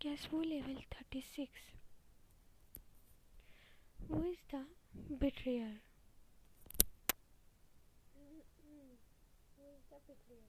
Guess who level 36? Who is the betrayer? Who is the betrayer?